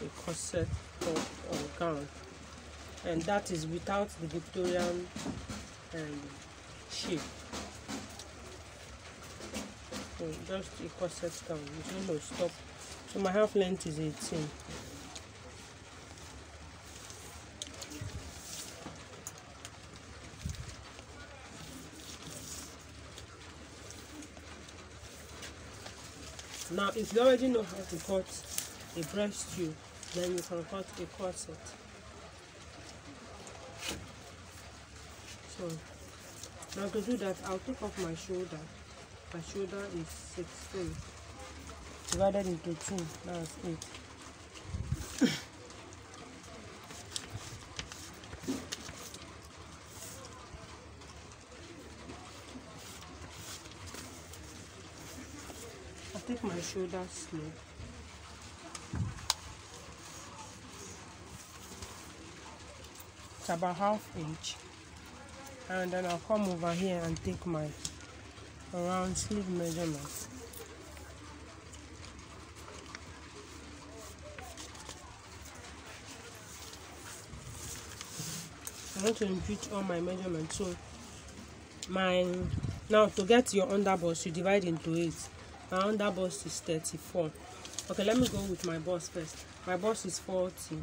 a corset top or gown. And that is without the Victorian um, shape. So just a corset gown. It's stop so my half length is 18 now if you already know how to cut a breast tube then you can cut a corset. So now to do that. I'll take off my shoulder. My shoulder is 16 divided into 2 that's 8 I'll take my shoulder sleeve about half inch. And then I'll come over here and take my around sleeve measurement. I want to input all my measurements. So my now to get your underbust you divide into eight. My underbust is 34 okay let me go with my bust first. My bust is 40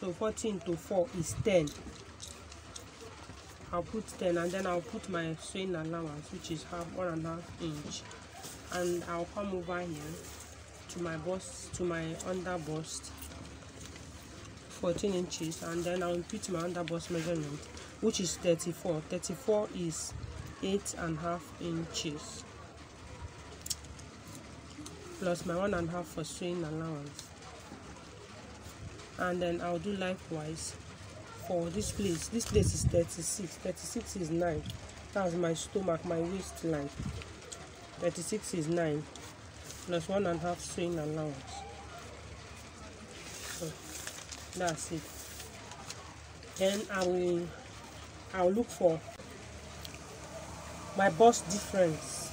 so 14 to 4 is 10 I'll put 10 and then I'll put my sewing allowance which is half one and a half inch. And I'll come over here to my bust to my under bust 14 inches. And then I'll put my under bust measurement which is 34 34 is eight and a half inches. Plus my one and a half for sewing allowance and then I'll do likewise for this place. This place is 36 36 is 9 that's my stomach my waistline. 36 is 9 plus one and a half sewing allowance. So that's it. Then I will I'll look for my bust difference.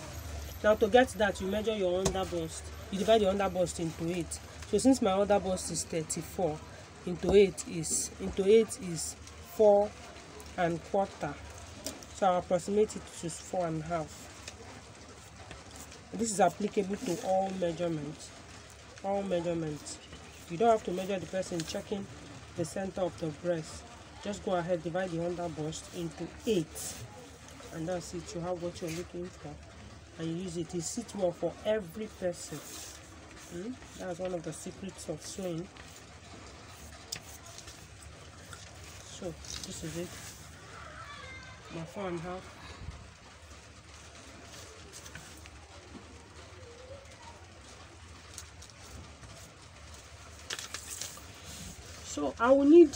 Now to get that you measure your under bust you divide your under bust into 8 so since my under bust is 34 into 8 is into 8 is 4 and quarter. So I'll approximate it to 4 and a half. This is applicable to all measurements. All measurements. You don't have to measure the person checking the center of the breast. Just go ahead divide the under bust into 8 and that's it. You have what you're looking for. And you use it. It sits well for every person. Hmm? that's one of the secrets of sewing so this is it. My a half so i will need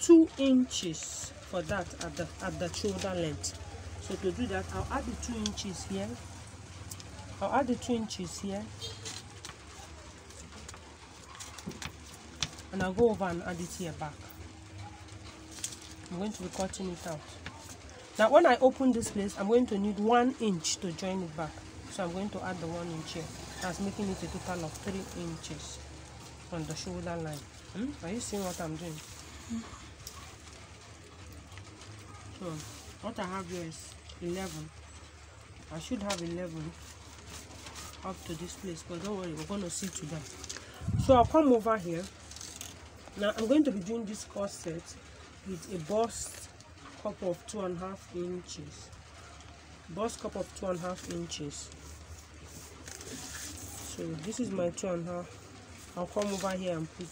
two inches for that at the at the shoulder length. So to do that i'll add the two inches here. I'll add the two inches here. And I'll go over and add it here back. I'm going to be cutting it out. Now when I open this place, I'm going to need one inch to join it back. So I'm going to add the one inch here. That's making it a total of three inches on the shoulder line. Hmm? Are you seeing what I'm doing? So what I have here is 11. I should have 11 up to this place, but don't worry, we're going to see to that. So I'll come over here now i'm going to be doing this corset with a bust cup of two and a half inches. Bust cup of two and a half inches. So this is my two and a half. I'll come over here and put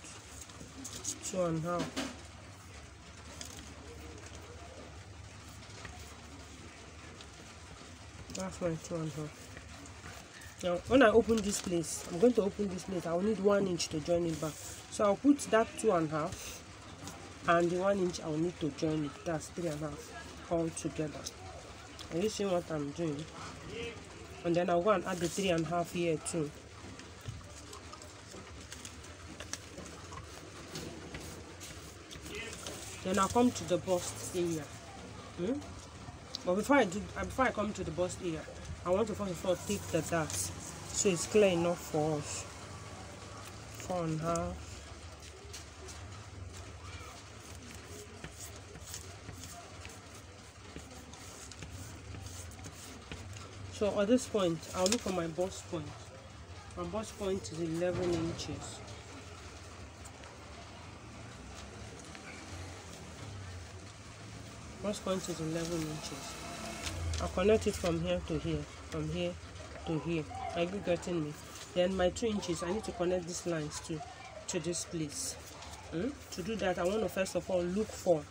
two and a half. That's my two and a half. Now when i open this place i'm going to open this place. I will need one inch to join it back. So i'll put that two and a half and the one inch i'll need to join it. That's three and a half all together. Are you seeing what i'm doing? And then i'll go and add the three and a half here too. Then i'll come to the bust area. Hmm? but before i do uh, before i come to the bust area i want to first of all take the dart so it's clear enough for us. Four and a half so at this point i'll look for my bust point. My bust point is 11 inches. Bust point is 11 inches. I'll connect it from here to here from here to here. Are you getting me? Then my two inches i need to connect these lines to to this place. Hmm? to do that i want to first of all look for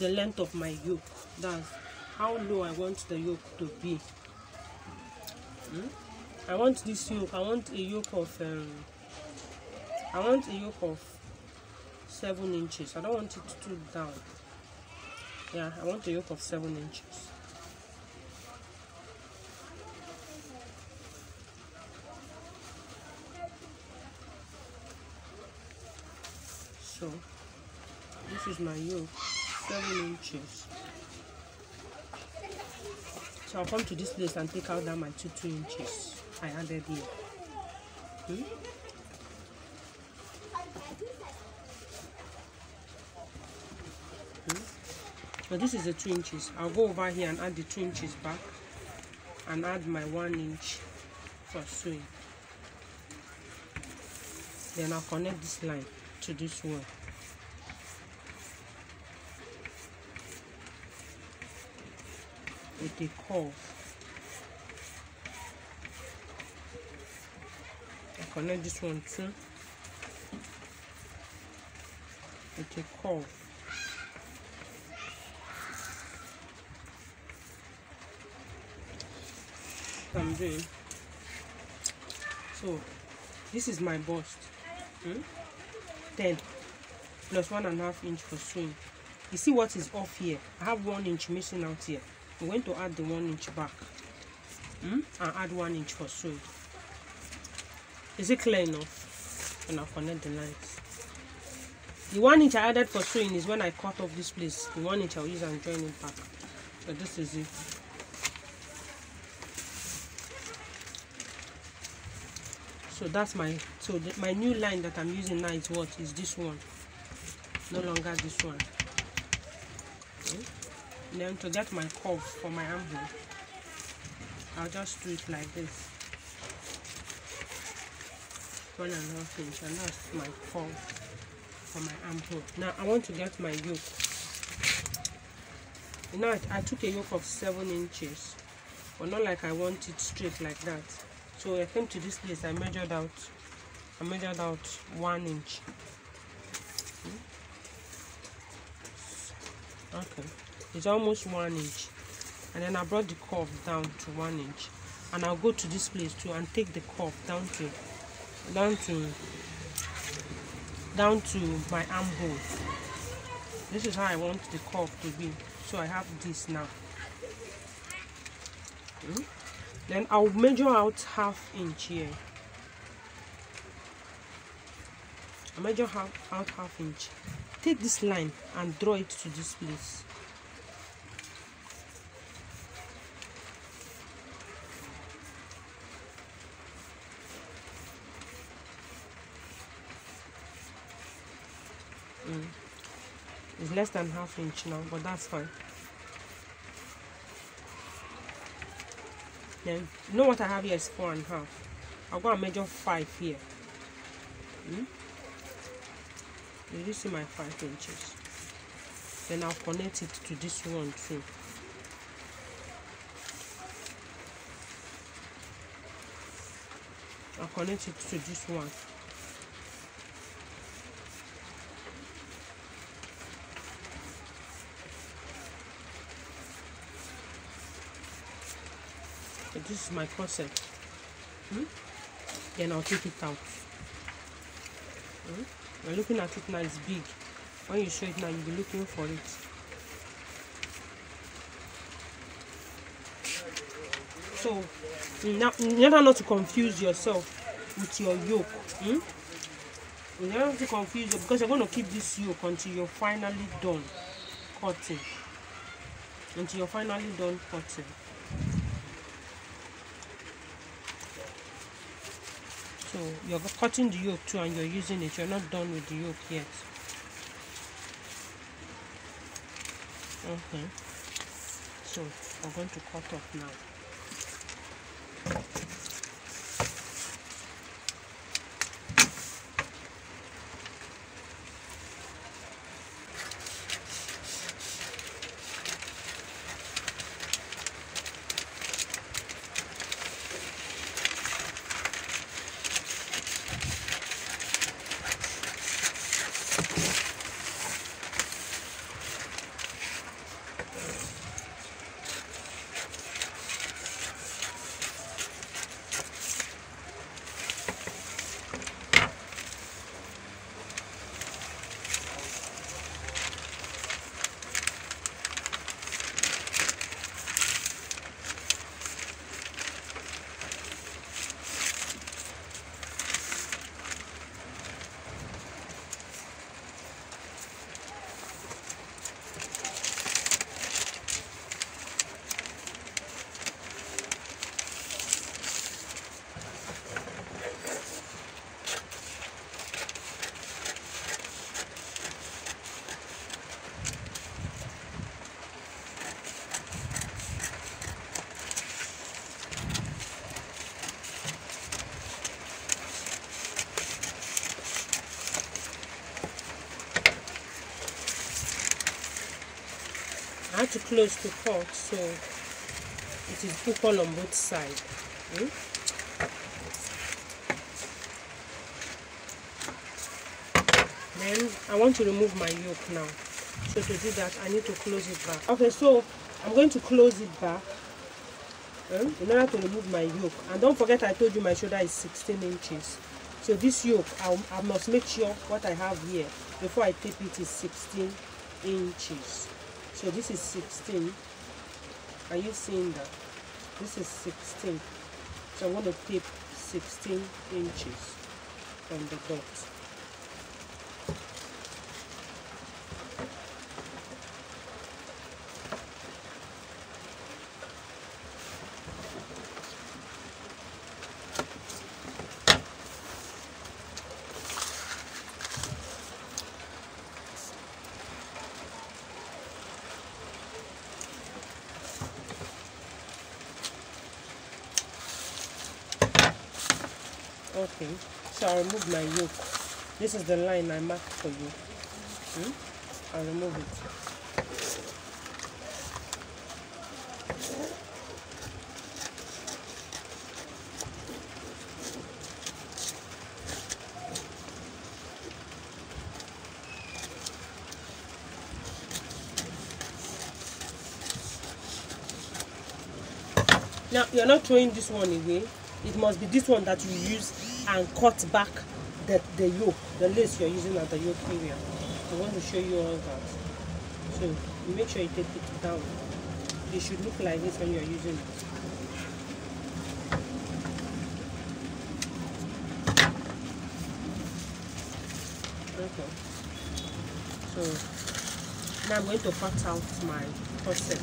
the length of my yoke. That's how low i want the yoke to be Hmm? i want this yoke. I want a yoke of um, i want a yoke of seven inches. I don't want it too down. Yeah i want a yoke of seven inches. So this is my yoke seven inches so i'll come to this place and take out that my two two inches i added here Hmm? Hmm? but this is the two inches i'll go over here and add the two inches back and add my one inch for sewing then i'll connect this line to this one with a curve I connect this one too with a curve I'm doing so this is my bust. Hmm? 10 plus one and a half inch for swing. You see what is off here? I have one inch missing out here i'm going to add the one inch back? Hmm? and add one inch for sewing. Is it clear enough? And i'll connect the lines. The one inch i added for sewing is when i cut off this place. The one inch i'll use and join it back. So this is it. So that's my so the, my new line that i'm using now is what? Is this one. No longer this one. Then to get my curve for my armhole i'll just do it like this. One and a half inch and that's my curve for my armhole now i want to get my yoke you know I, I took a yoke of seven inches but not like i want it straight like that. So I came to this place I measured out I measured out one inch. Hmm? Okay it's almost one inch. And then I brought the curve down to one inch. And I'll go to this place too and take the curve down to down to down to my armhole. This is how I want the curve to be. So I have this now. Hmm? then I'll measure out half inch here. I measure half, out half inch. Take this line and draw it to this place Mm. It's less than half inch now, but that's fine. Then you know what I have here is four and a half. I'll go and measure five here. Hmm? Did you see my five inches? Then I'll connect it to this one too. I'll connect it to this one. So this is my concept. Hmm? Then I'll take it out. Hmm? You're looking at it now, it's big. When you show it now, you'll be looking for it. So, now, in not to confuse yourself with your yoke, hmm? you don't have to confuse you because you're going to keep this yoke until you're finally done cutting. Until you're finally done cutting. So you're cutting the yoke too and you're using it. You're not done with the yoke yet. Okay. So I'm going to cut off now. Have to close to cut so it is equal on both sides. Hmm? then I want to remove my yoke now. So to do that I need to close it back. Okay so I'm going to close it back um, in order to remove my yoke. And don't forget I told you my shoulder is 16 inches. So this yoke I'll, I must make sure what I have here before I tape it is 16 inches so this is 16 are you seeing that? This is 16 so I'm going to tape 16 inches from the dot okay so I'll remove my yoke. This is the line I marked for you. Hmm? I'll remove it. Now you're not throwing this one away. It must be this one that you use and cut back the the yoke the lace you're using at the yoke area. I want to show you all that. So you make sure you take it down. It should look like this when you're using it. Okay. So now i'm going to cut out my corset.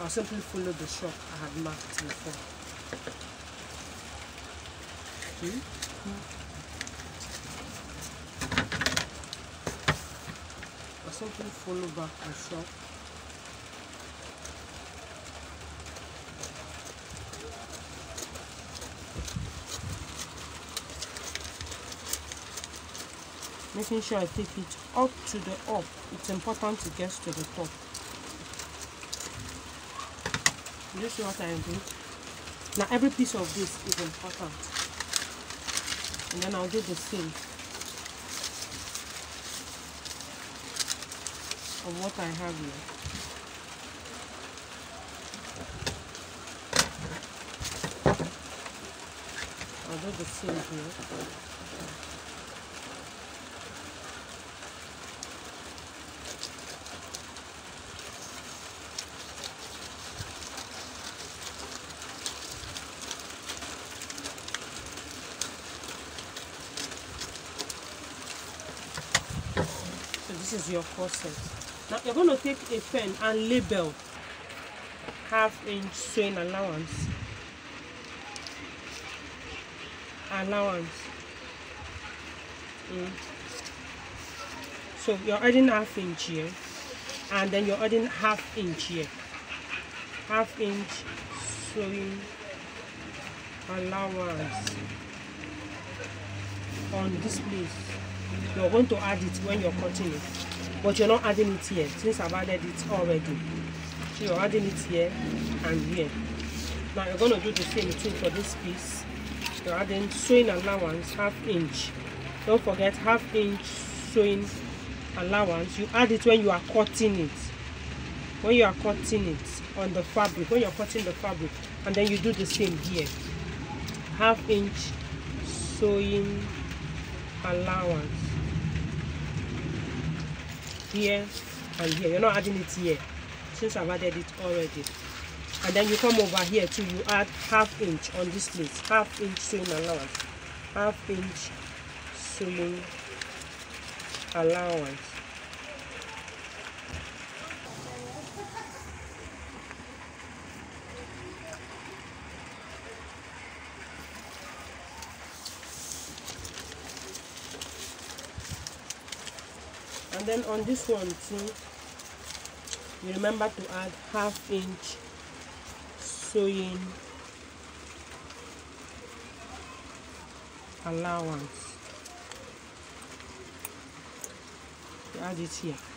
I'll simply follow the shop I had marked before. Hmm? I'll simply follow back the shop. Making sure I take it up to the up. It's important to get to the top. You see what I am doing? Now every piece of this is important. And then I'll do the same of what I have here. I'll do the same here. This is your corset. Now you're going to take a pen and label half inch sewing allowance. Allowance. Mm. So you're adding half inch here and then you're adding half inch here. Half inch sewing allowance on this place you're going to add it when you're cutting it. But you're not adding it here since I've added it already. So you're adding it here and here. Now you're going to do the same thing for this piece. You're adding sewing allowance half inch. Don't forget half inch sewing allowance. You add it when you are cutting it. When you are cutting it on the fabric when you're cutting the fabric and then you do the same here. Half inch sewing allowance. Here and here. You're not adding it here. Since I've added it already. And then you come over here too you add half inch on this place half inch sewing allowance. Half inch sewing allowance and then on this one too you remember to add half inch sewing allowance. Add it here